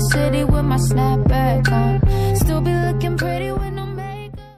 city with my snapback on.